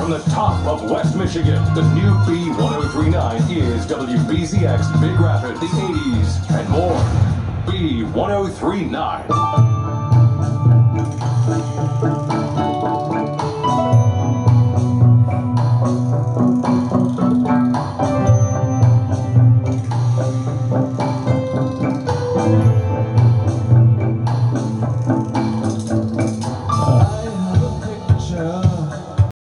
From the top of West Michigan, the new B1039 is WBZX Big Rapid, the 80s, and more. B1039.